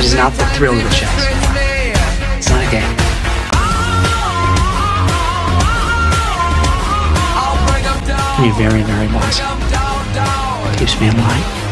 It is not the thrill of the chase. It's not a game. You're very, very wise. Keeps me in line.